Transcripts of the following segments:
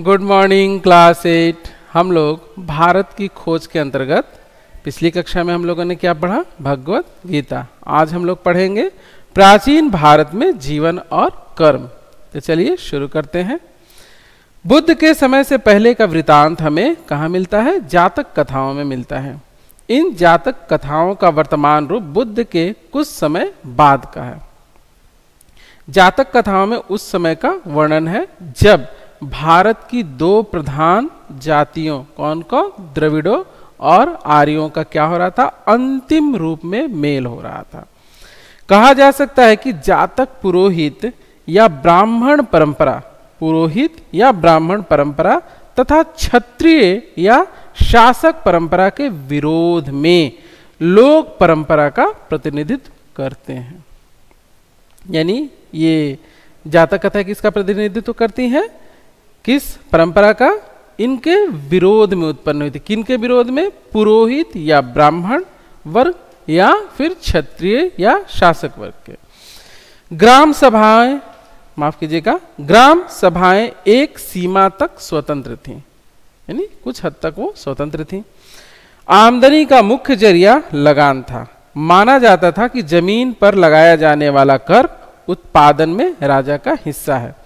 Good morning class eight हम लोग भारत की खोज के अंतर्गत पिछली कक्षा में हम लोगों ने क्या पढ़ा? भगवत गीता। आज हम लोग पढ़ेंगे प्राचीन भारत में जीवन और कर्म। तो चलिए शुरू करते हैं। बुद्ध के समय से पहले का वृतांत हमें कहाँ मिलता है? जातक कथाओं में मिलता है। इन जातक कथाओं का वर्तमान रूप बुद्ध के कुछ समय बाद का है। जातक कथाओं में उस समय का वर्णन है जब भारत की दो प्रधान जातियों, कौन कौन द्रविड़ों और आर्यों का क्या हो रहा था? अंतिम रूप में मेल हो रहा था। कहा जा सकता है कि जातक पुरोहित या ब्राह्मण परंपरा, पुरोहित या ब्राह्मण परंपरा तथा क्षत्रिय या शासक परंपरा के विरोध में लोक परंपरा का प्रतिनिधित्व करते हैं। यानी ये जातक कथा किसका प्रतिनिधित्व करती हैं? किस परंपरा का? इनके विरोध में उत्पन्न हुई थी। किन के विरोध में? पुरोहित या ब्राह्मण वर्ग या फिर क्षत्रिय या शासक वर्ग के। ग्राम सभाएँ, माफ़ कीजिएगा, ग्राम सभाएँ एक सीमा तक स्वतंत्र थी। यानी कुछ हद तक वो स्वतंत्र थी। आमदनी का मुख्य ज़रिया लगान था। माना जाता था कि ज़मीन पर लगाया जाने वाला कर उत्पादन में राजा का हिस्सा है।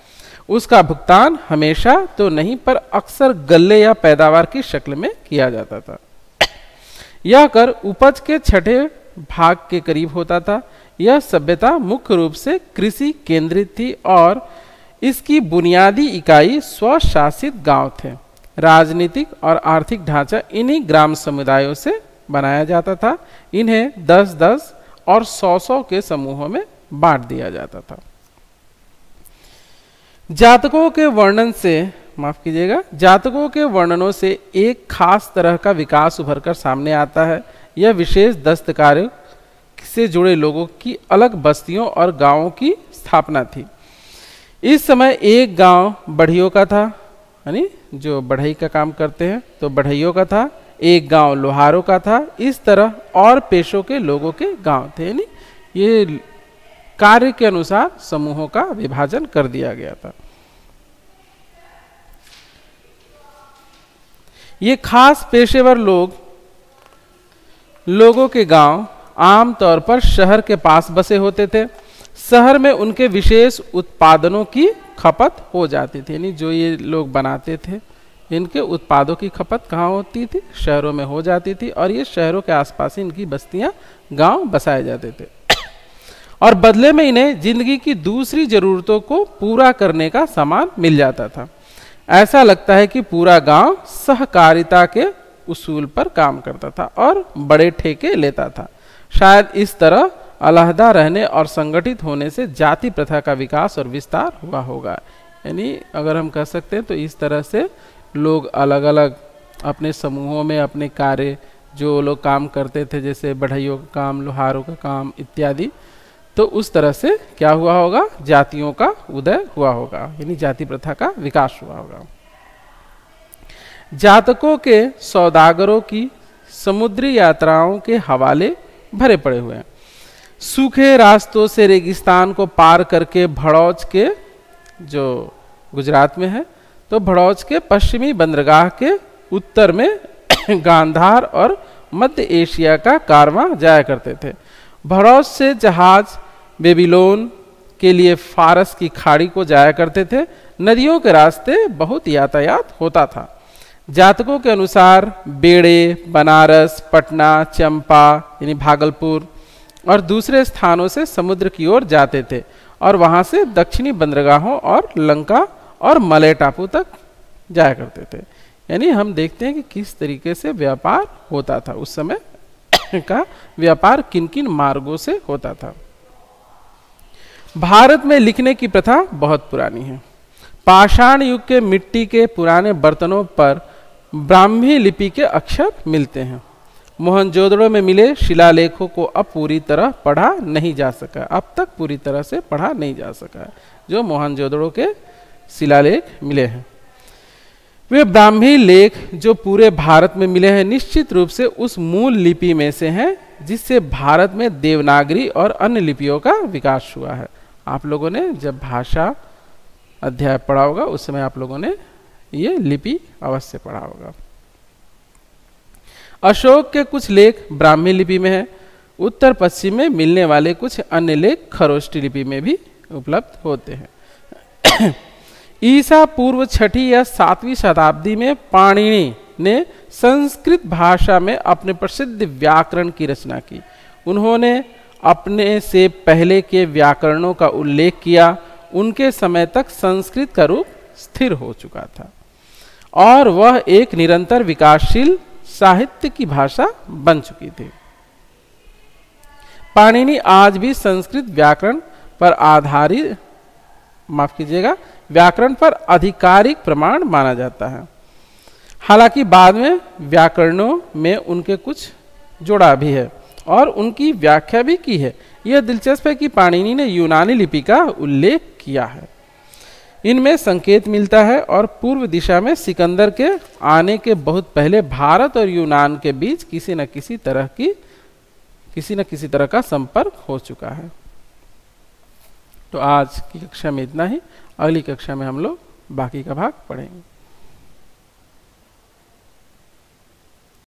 उसका भुगतान हमेशा तो नहीं, पर अक्सर गले या पैदावार की शक्ल में किया जाता था। यह कर उपज के छठे भाग के करीब होता था। यह सभ्यता मुख्य रूप से कृषि केंद्रित थी और इसकी बुनियादी इकाई स्वशासित गाँव थे। राजनीतिक और आर्थिक ढांचा इन्हीं ग्राम समुदायों से बनाया जाता था। इन्हें दस दस और सौ सौ के समूहों में बांट दिया जाता था। जातकों के वर्णन से, माफ़ कीजिएगा, जातकों के वर्णनों से एक खास तरह का विकास उभर कर सामने आता है। यह विशेष दस्तकार्य से जुड़े लोगों की अलग बस्तियों और गाँवों की स्थापना थी। इस समय एक गाँव बढ़ियों का था, यानी जो बढ़ई का काम करते हैं तो बढ़इयों का था। एक गाँव लोहारों का था। इस तरह और पेशों के लोगों के गाँव थे, यानी ये कार्य के अनुसार समूहों का विभाजन कर दिया गया था। ये खास पेशेवर लोग लोगों के गाँव आमतौर पर शहर के पास बसे होते थे। शहर में उनके विशेष उत्पादनों की खपत हो जाती थी। यानी जो ये लोग बनाते थे, इनके उत्पादों की खपत कहाँ होती थी? शहरों में हो जाती थी और ये शहरों के आसपास इनकी बस्तियाँ गाँव बसाए जाते थे। और बदले में इन्हें ज़िंदगी की दूसरी जरूरतों को पूरा करने का सामान मिल जाता था। ऐसा लगता है कि पूरा गाँव सहकारिता के उसूल पर काम करता था और बड़े ठेके लेता था। शायद इस तरह अलहदा रहने और संगठित होने से जाति प्रथा का विकास और विस्तार हुआ होगा। यानी अगर हम कह सकते हैं तो इस तरह से लोग अलग अलग अपने समूहों में अपने कार्य, जो लोग काम करते थे, जैसे बढ़इयों का काम, लोहारों का काम इत्यादि तो उस तरह से क्या हुआ होगा? जातियों का उदय हुआ होगा, यानी जाति प्रथा का विकास हुआ होगा। जातकों के सौदागरों की समुद्री यात्राओं के हवाले भरे पड़े हुए हैं। सूखे रास्तों से रेगिस्तान को पार करके भड़ौच के, जो गुजरात में है तो भड़ौच के पश्चिमी बंदरगाह के उत्तर में गांधार और मध्य एशिया का कारवां जाया करते थे। भड़ौच से जहाज़ बेबीलोन के लिए फारस की खाड़ी को जाया करते थे, नदियों के रास्ते बहुत यातायात होता था। जातकों के अनुसार बेड़े, बनारस, पटना, चंपा, यानी भागलपुर, और दूसरे स्थानों से समुद्र की ओर जाते थे, और वहाँ से दक्षिणी बंदरगाहों और लंका और मलय टापू तक जाया करते थे। यानी हम देखते हैं कि किस तरीके से व्यापार होता था। उस समय का व्यापार किन किन मार्गों से होता था। भारत में लिखने की प्रथा बहुत पुरानी है। पाषाण युग के मिट्टी के पुराने बर्तनों पर ब्राह्मी लिपि के अक्षर मिलते हैं। मोहनजोदड़ो में मिले शिलालेखों को अब पूरी तरह पढ़ा नहीं जा सका। अब तक पूरी तरह से पढ़ा नहीं जा सका, जो मोहनजोदड़ो के शिलालेख मिले हैं। वे ब्राह्मी लेख जो पूरे भारत में मिले हैं, निश्चित रूप से उस मूल लिपि में से हैं, जिससे भारत में देवनागरी और अन्य लिपियों का विकास हुआ है। आप लोगों ने जब भाषा अध्याय पढ़ा होगा, उस समय आप लोगों ने ये लिपि अवश्य पढ़ा होगा। अशोक के कुछ लेख ब्राह्मी लिपि में है, उत्तर पश्चिम में मिलने वाले कुछ अन्य लेख खरोष्टी लिपि में भी उपलब्ध होते हैं। ईसा पूर्व छठी या सातवीं शताब्दी में पाणिनि ने संस्कृत भाषा में अपने प्रसिद्ध व्याकरण की रचना की। उन्होंने अपने से पहले के व्याकरणों का उल्लेख किया, उनके समय तक संस्कृत का रूप स्थिर हो चुका था। और वह एक निरंतर विकासशील साहित्य की भाषा बन चुकी थी। पाणिनि आज भी संस्कृत व्याकरण पर आधारित, माफ़ कीजिएगा, व्याकरण पर आधिकारिक प्रमाण माना जाता है। हालाँकि बाद में व्याकरणों में उनके कुछ जोड़ा भी है। और उनकी व्याख्या भी की है। यह दिलचस्प है कि पाणिनि ने यूनानी लिपि का उल्लेख किया है। इनमें संकेत मिलता है और पूर्व दिशा में सिकंदर के आने के बहुत पहले भारत और यूनान के बीच किसी न किसी तरह की, किसी न किसी तरह का संपर्क हो चुका है। तो आज की कक्षा में इतना ही। अगली कक्षा में हम लोग बाकी का भाग पढ़ेंगे।